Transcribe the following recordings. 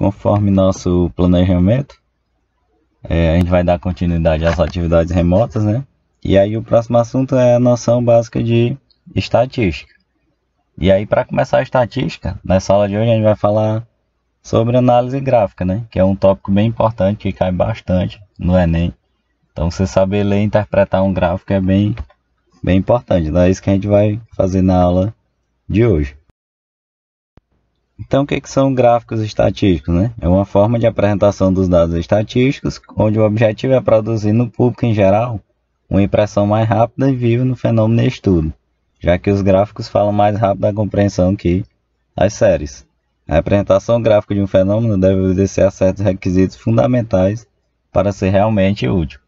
conforme nosso planejamento, é, a gente vai dar continuidade às atividades remotas, né? E aí o próximo assunto é a noção básica de estatística. E aí para começar a estatística, nessa aula de hoje a gente vai falar sobre análise gráfica, né? Que é um tópico bem importante que cai bastante no Enem. Então você saber ler e interpretar um gráfico é bem, bem importante. Então é isso que a gente vai fazer na aula de hoje. Então, o que, que são gráficos estatísticos? Né? É uma forma de apresentação dos dados estatísticos, onde o objetivo é produzir no público em geral uma impressão mais rápida e viva no fenômeno de estudo, já que os gráficos falam mais rápido da compreensão que as séries. A representação gráfica de um fenômeno deve obedecer a certos requisitos fundamentais para ser realmente útil.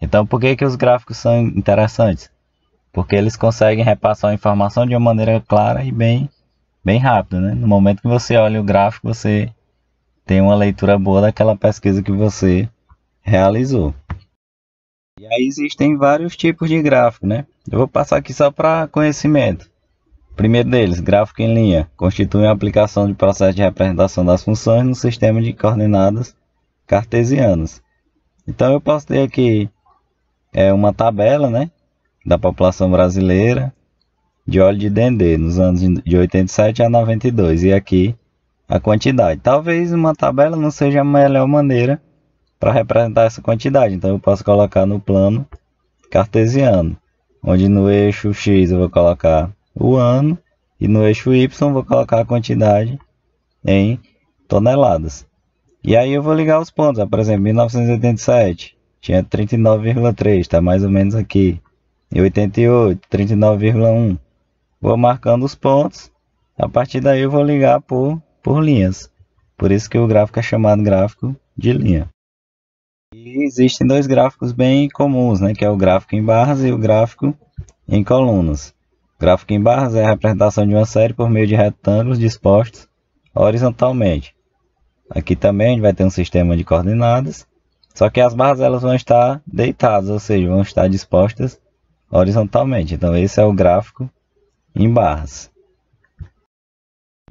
Então, por que, que os gráficos são interessantes? Porque eles conseguem repassar a informação de uma maneira clara e bem bem rápido, né? No momento que você olha o gráfico, você tem uma leitura boa daquela pesquisa que você realizou. E aí existem vários tipos de gráfico, né? Eu vou passar aqui só para conhecimento. Primeiro deles, gráfico em linha, constitui uma aplicação de processo de representação das funções no sistema de coordenadas cartesianas. Então eu posso ter aqui é, uma tabela, né, da população brasileira, de óleo de dendê nos anos de 87 a 92 e aqui a quantidade. Talvez uma tabela não seja a melhor maneira para representar essa quantidade, então eu posso colocar no plano cartesiano, onde no eixo x eu vou colocar o ano e no eixo y vou colocar a quantidade em toneladas. E aí eu vou ligar os pontos, por exemplo, 1987 tinha 39,3, está mais ou menos aqui. Em 88, 39,1 vou marcando os pontos. A partir daí eu vou ligar por, por linhas. Por isso que o gráfico é chamado gráfico de linha. E existem dois gráficos bem comuns, né, que é o gráfico em barras e o gráfico em colunas. O gráfico em barras é a representação de uma série por meio de retângulos dispostos horizontalmente. Aqui também a gente vai ter um sistema de coordenadas, só que as barras elas vão estar deitadas, ou seja, vão estar dispostas horizontalmente. Então esse é o gráfico em barras.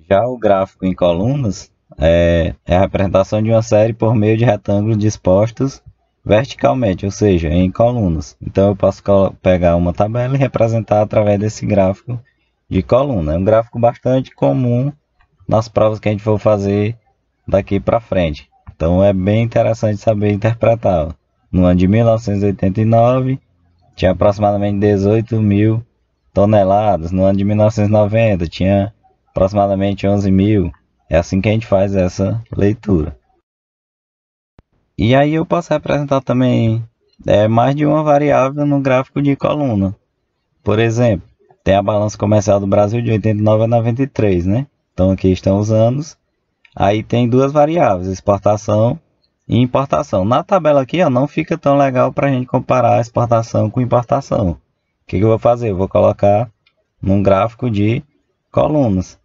Já o gráfico em colunas é, é, a representação de uma série por meio de retângulos dispostos verticalmente, ou seja, em colunas. Então eu posso pegar uma tabela e representar através desse gráfico de coluna. É um gráfico bastante comum nas provas que a gente for fazer daqui para frente. Então é bem interessante saber interpretá-lo. No ano de 1989, tinha aproximadamente 18 mil toneladas. No ano de 1990 tinha aproximadamente 11 mil. É assim que a gente faz essa leitura. E aí eu posso representar também é, mais de uma variável no gráfico de coluna. Por exemplo, tem a balança comercial do Brasil de 89 a 93, né? Então aqui estão os anos. Aí tem duas variáveis, exportação e importação. Na tabela aqui ó, não fica tão legal para a gente comparar exportação com importação que, que eu vou fazer? Eu vou colocar num gráfico de colunas.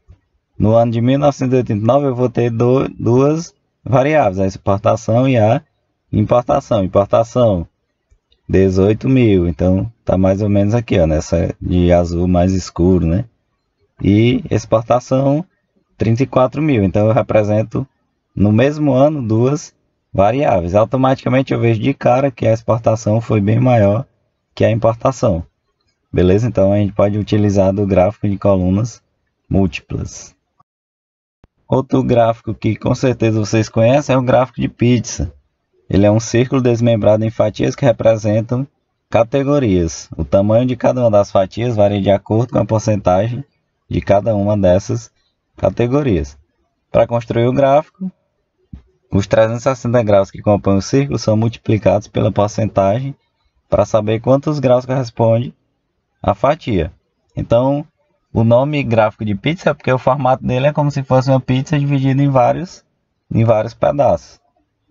No ano de 1989 eu vou ter do, duas variáveis, a exportação e a importação. Importação 18 mil, então tá mais ou menos aqui, ó, nessa de azul mais escuro, né? E exportação 34 mil, então eu represento no mesmo ano duas variáveis. Automaticamente eu vejo de cara que a exportação foi bem maior que a importação. Beleza? Então a gente pode utilizar do gráfico de colunas múltiplas. Outro gráfico que com certeza vocês conhecem é o gráfico de pizza. Ele é um círculo desmembrado em fatias que representam categorias. O tamanho de cada uma das fatias varia de acordo com a porcentagem de cada uma dessas categorias. Para construir o gráfico, os 360 graus que compõem o círculo são multiplicados pela porcentagem para saber quantos graus corresponde a fatia. Então, o nome gráfico de pizza é porque o formato dele é como se fosse uma pizza dividida em vários, em vários pedaços,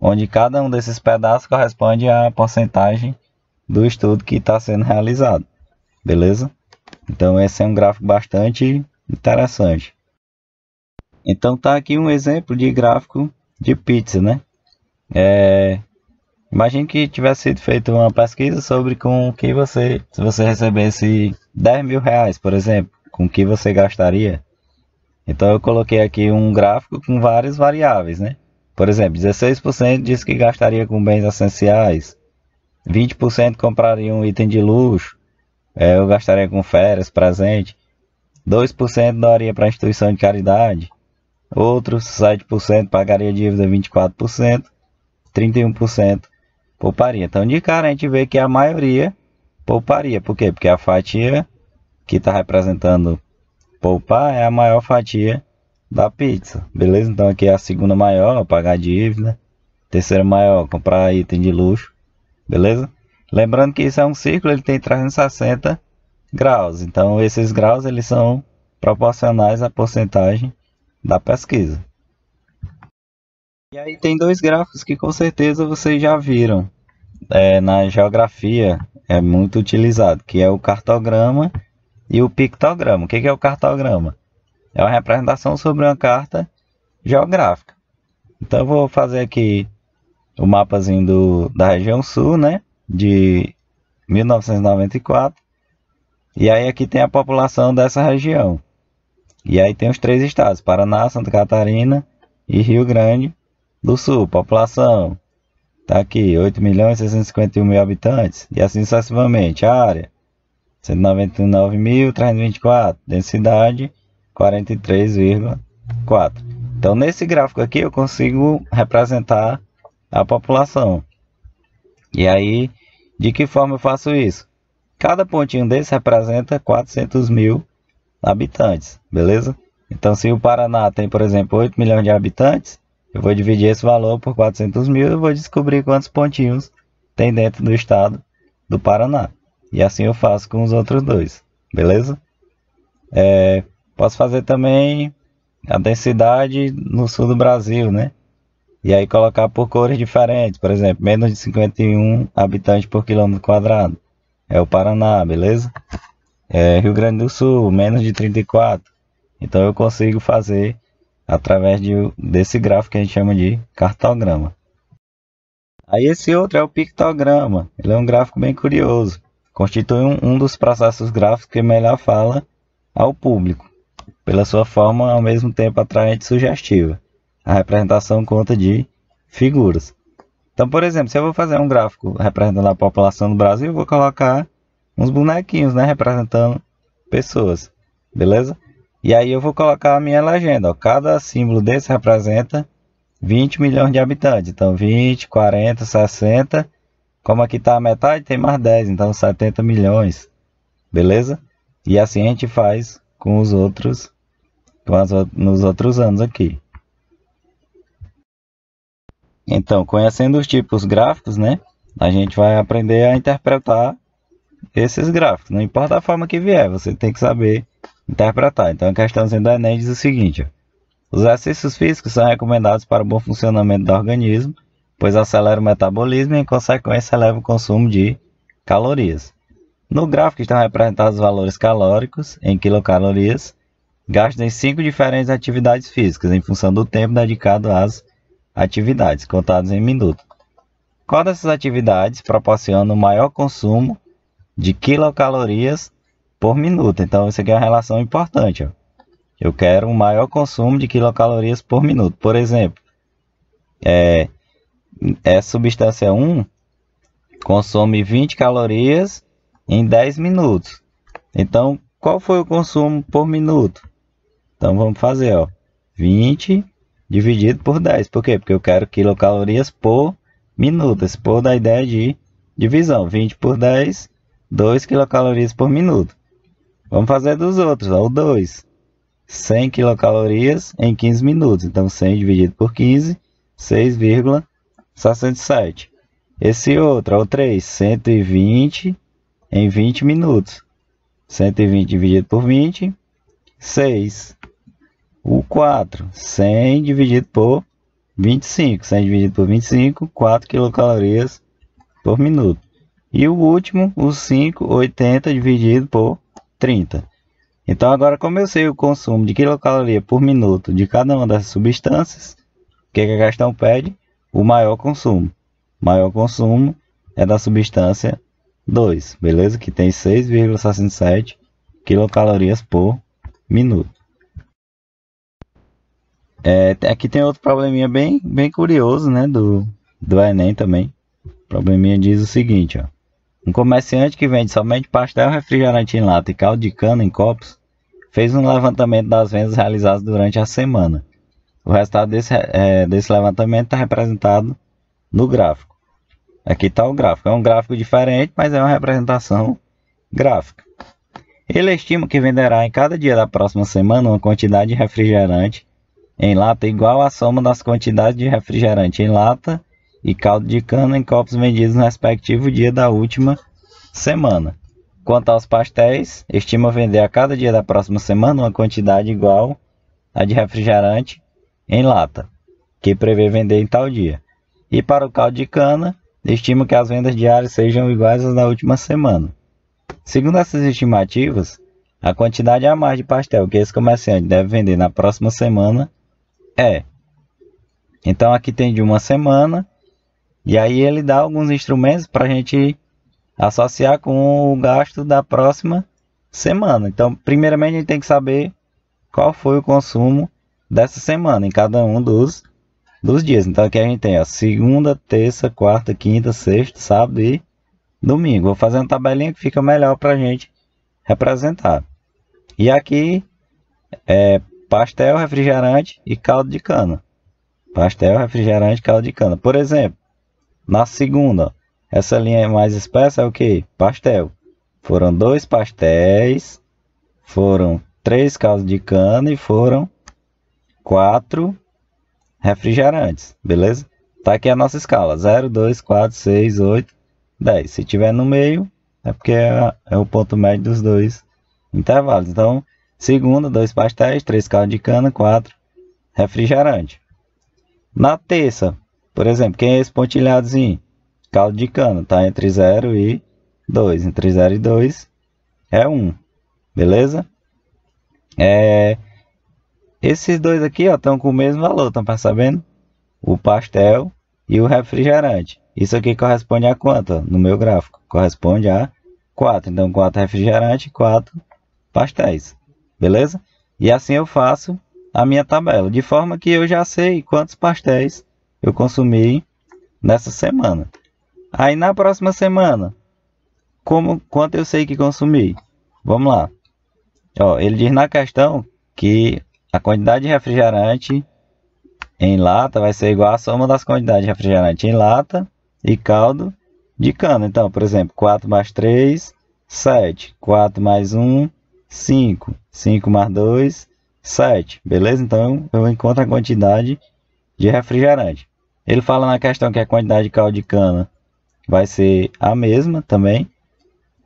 onde cada um desses pedaços corresponde à porcentagem do estudo que está sendo realizado. Beleza? Então, esse é um gráfico bastante interessante. Então, tá aqui um exemplo de gráfico de pizza, né? É, Imagine que tivesse sido feita uma pesquisa sobre com que você, se você recebesse 10 mil reais, por exemplo, com que você gastaria. Então eu coloquei aqui um gráfico com várias variáveis, né? Por exemplo, 16% diz que gastaria com bens essenciais, 20% compraria um item de luxo, é, eu gastaria com férias, presente, 2% daria para instituição de caridade, outros 7% pagaria dívida 24%, 31% pouparia. Então, de cara, a gente vê que a maioria pouparia. Por quê? Porque a fatia que está representando poupar é a maior fatia da pizza, beleza? Então aqui é a segunda maior, pagar dívida. Terceira maior, comprar item de luxo, beleza? Lembrando que isso é um círculo, ele tem 360 graus. Então esses graus eles são proporcionais à porcentagem da pesquisa. E aí tem dois gráficos que com certeza vocês já viram é, na geografia, é muito utilizado, que é o cartograma e o pictograma. O que é o cartograma? É uma representação sobre uma carta geográfica. Então eu vou fazer aqui o mapazinho do, da região sul, né? De 1994. E aí aqui tem a população dessa região. E aí tem os três estados, Paraná, Santa Catarina e Rio Grande do Sul. População, tá aqui, 8 milhões 651 mil habitantes. E assim sucessivamente. Área, 199.324. Densidade, 43,4. Então, nesse gráfico aqui, eu consigo representar a população. E aí, de que forma eu faço isso? Cada pontinho desse representa 400 mil habitantes, beleza? Então, se o Paraná tem, por exemplo, 8 milhões de habitantes, eu vou dividir esse valor por 400 mil e vou descobrir quantos pontinhos tem dentro do estado do Paraná. E assim eu faço com os outros dois, beleza? É, posso fazer também a densidade no sul do Brasil, né? E aí colocar por cores diferentes, por exemplo, menos de 51 habitantes por quilômetro quadrado. É o Paraná, beleza? É Rio Grande do Sul, menos de 34. Então eu consigo fazer através de, desse gráfico que a gente chama de cartograma. Aí esse outro é o pictograma. Ele é um gráfico bem curioso constitui um, um dos processos gráficos que melhor fala ao público, pela sua forma ao mesmo tempo atraente e sugestiva. A representação conta de figuras. Então, por exemplo, se eu vou fazer um gráfico representando a população do Brasil, eu vou colocar uns bonequinhos, né, representando pessoas, beleza? E aí eu vou colocar a minha legenda, ó. cada símbolo desse representa 20 milhões de habitantes. Então, 20, 40, 60 como aqui está a metade, tem mais 10, então 70 milhões. Beleza? E assim a gente faz com os outros, com as, nos outros anos aqui. Então, conhecendo os tipos gráficos, né? A gente vai aprender a interpretar esses gráficos. Não importa a forma que vier, você tem que saber interpretar. Então, a questão do Enem diz o seguinte. Os exercícios físicos são recomendados para o bom funcionamento do organismo pois acelera o metabolismo e, em consequência, eleva o consumo de calorias. No gráfico estão representados os valores calóricos em quilocalorias gastos em cinco diferentes atividades físicas, em função do tempo dedicado às atividades, contados em minutos. Qual dessas atividades proporciona o maior consumo de quilocalorias por minuto? Então, isso aqui é uma relação importante. Ó. Eu quero um maior consumo de quilocalorias por minuto. Por exemplo, é, essa substância 1 consome 20 calorias em 10 minutos. Então, qual foi o consumo por minuto? Então, vamos fazer, ó, 20 dividido por 10. Por quê? Porque eu quero quilocalorias por minuto. Esse por da ideia de divisão. 20 por 10, 2 quilocalorias por minuto. Vamos fazer dos outros, ó, o 2. 100 quilocalorias em 15 minutos. Então, 100 dividido por 15, 6,5 67. Esse outro é o 3, 120 em 20 minutos. 120 dividido por 20, 6. O 4, 100 dividido por 25. 100 dividido por 25, 4 quilocalorias por minuto. E o último, o 5, 80 dividido por 30. Então, agora, como eu sei o consumo de quilocaloria por minuto de cada uma dessas substâncias, o que, que a questão pede? o maior consumo. Maior consumo é da substância 2, beleza? Que tem 6,67 quilocalorias por minuto. É, aqui tem outro probleminha bem, bem curioso, né, do, do Enem também. O probleminha diz o seguinte, ó. Um comerciante que vende somente pastel, refrigerante em lata e caldo de cana em copos fez um levantamento das vendas realizadas durante a semana. O resultado desse, é, desse levantamento está representado no gráfico. Aqui está o gráfico. É um gráfico diferente, mas é uma representação gráfica. Ele estima que venderá em cada dia da próxima semana uma quantidade de refrigerante em lata igual à soma das quantidades de refrigerante em lata e caldo de cana em copos vendidos no respectivo dia da última semana. Quanto aos pastéis, estima vender a cada dia da próxima semana uma quantidade igual à de refrigerante em lata, que prevê vender em tal dia. E para o caldo de cana, estima que as vendas diárias sejam iguais às da última semana. Segundo essas estimativas, a quantidade a mais de pastel que esse comerciante deve vender na próxima semana é. Então aqui tem de uma semana, e aí ele dá alguns instrumentos para a gente associar com o gasto da próxima semana. Então, primeiramente, a gente tem que saber qual foi o consumo dessa semana em cada um dos, dos dias. Então, aqui a gente tem a segunda, terça, quarta, quinta, sexta, sábado e domingo. Vou fazer uma tabelinha que fica melhor para a gente representar. E aqui é pastel, refrigerante e caldo de cana. Pastel, refrigerante, caldo de cana. Por exemplo, na segunda, essa linha mais espessa é o que? Pastel. Foram dois pastéis, foram três caldos de cana e foram quatro refrigerantes, beleza? Tá aqui a nossa escala: 0, 2, 4, 6, 8, 10. Se tiver no meio, é porque é, é o ponto médio dos dois intervalos. Então, segunda, dois pastéis, três caldos de cana, quatro refrigerante. Na terça, por exemplo, quem é esse pontilhadozinho? Caldo de cana, tá entre 0 e 2. Entre 0 e 2 é 1. Beleza? É, esses dois aqui estão com o mesmo valor, estão percebendo? O pastel e o refrigerante. Isso aqui corresponde a quanto? No meu gráfico. Corresponde a 4. Então, 4 refrigerante e 4 pastéis. Beleza? E assim eu faço a minha tabela. De forma que eu já sei quantos pastéis eu consumi nessa semana. Aí na próxima semana, como quanto eu sei que consumi? Vamos lá. Ó, ele diz na questão que a quantidade de refrigerante em lata vai ser igual à soma das quantidades de refrigerante em lata e caldo de cana. Então, por exemplo, 4 mais 3, 7. 4 mais 1, 5. 5 mais 2, 7. Beleza? Então, eu encontro a quantidade de refrigerante. Ele fala na questão que a quantidade de caldo de cana vai ser a mesma também.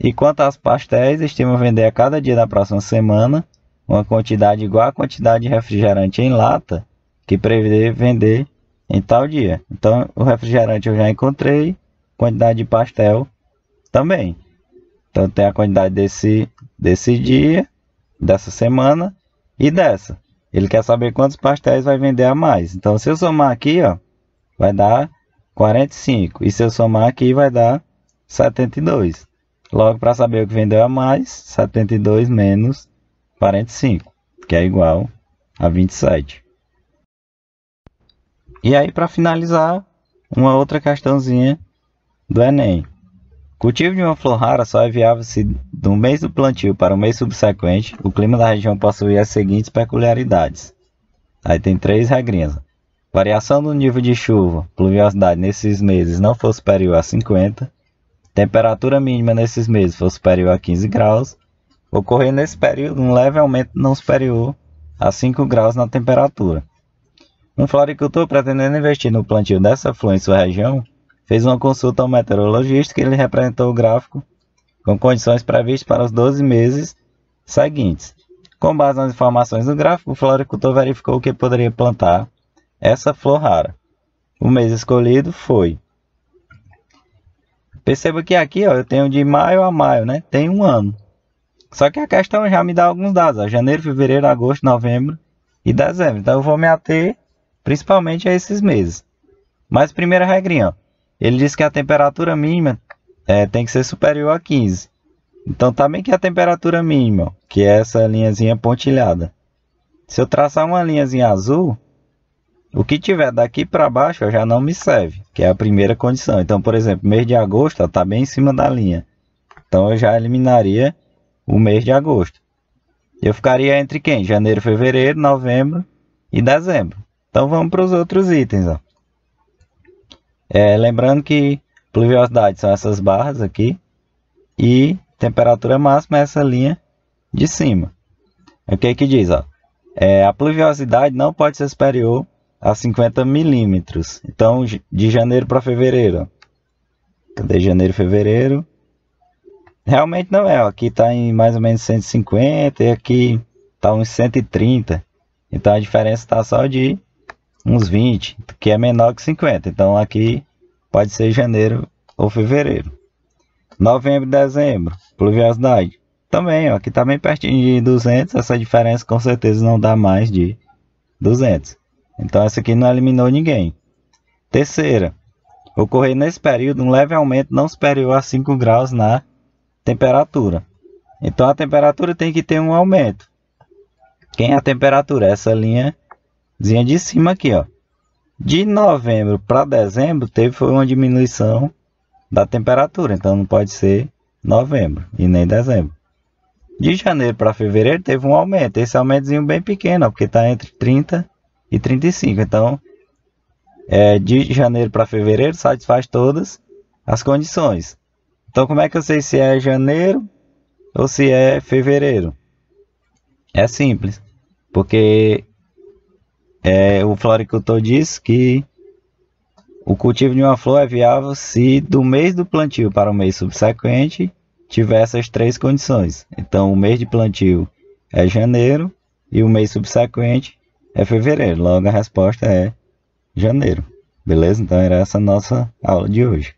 E quanto aos pastéis, estima vender a cada dia da próxima semana uma quantidade igual à quantidade de refrigerante em lata que prevê vender em tal dia. Então, o refrigerante eu já encontrei, quantidade de pastel também. Então, tem a quantidade desse, desse dia, dessa semana e dessa. Ele quer saber quantos pastéis vai vender a mais. Então, se eu somar aqui, ó, vai dar 45. E se eu somar aqui, vai dar 72. Logo, para saber o que vendeu a mais, 72 menos 45, que é igual a 27. E aí, para finalizar, uma outra questãozinha do Enem. Cultivo de uma flor rara só é viável se, do mês do plantio para o mês subsequente, o clima da região possuir as seguintes peculiaridades. Aí tem três regrinhas. Variação do nível de chuva, pluviosidade nesses meses não for superior a 50, temperatura mínima nesses meses for superior a 15 graus, ocorrer nesse período um leve aumento não superior a 5 graus na temperatura. Um floricultor pretendendo investir no plantio dessa flor em sua região, fez uma consulta ao meteorologista e ele representou o gráfico com condições previstas para os 12 meses seguintes. Com base nas informações do gráfico, o floricultor verificou que poderia plantar essa flor rara. O mês escolhido foi. Perceba que aqui ó, eu tenho de maio a maio, né? Tem um ano. Só que a questão já me dá alguns dados. Ó, janeiro, fevereiro, agosto, novembro e dezembro. Então eu vou me ater principalmente a esses meses. Mas primeira regrinha. Ó, ele diz que a temperatura mínima é, tem que ser superior a 15. Então também que a temperatura mínima, que é essa linhazinha pontilhada. Se eu traçar uma linhazinha azul, O que tiver daqui para baixo já não me serve, que é a primeira condição. Então, por exemplo, mês de agosto está bem em cima da linha. Então eu já eliminaria o mês de agosto. Eu ficaria entre quem? Janeiro, fevereiro, novembro e dezembro. Então vamos para os outros itens. Ó. É, lembrando que pluviosidade são essas barras aqui e temperatura máxima é essa linha de cima. O que que diz? Ó? É, a pluviosidade não pode ser superior a 50 milímetros. Então, de janeiro para fevereiro. Cadê janeiro, fevereiro? Realmente não é. Aqui está em mais ou menos 150 e aqui está uns 130. Então a diferença está só de uns 20, que é menor que 50. Então aqui pode ser janeiro ou fevereiro. Novembro e dezembro, pluviosidade. Também, ó, aqui está bem pertinho de 200. Essa diferença com certeza não dá mais de 200. Então essa aqui não eliminou ninguém. Terceira, ocorrer nesse período um leve aumento não superior a 5 graus na temperatura. Então a temperatura tem que ter um aumento. Quem é a temperatura? Essa linha de cima aqui, ó. De novembro para dezembro teve foi uma diminuição da temperatura, então não pode ser novembro e nem dezembro. De janeiro para fevereiro teve um aumento, esse aumentozinho bem pequeno, porque está entre 30 e 35. Então, é, de janeiro para fevereiro satisfaz todas as condições. Então, como é que eu sei se é janeiro ou se é fevereiro? É simples, porque é, o floricultor diz que o cultivo de uma flor é viável se do mês do plantio para o mês subsequente tiver essas três condições. Então, o mês de plantio é janeiro e o mês subsequente é fevereiro. Logo, a resposta é janeiro. Beleza? Então, era essa a nossa aula de hoje.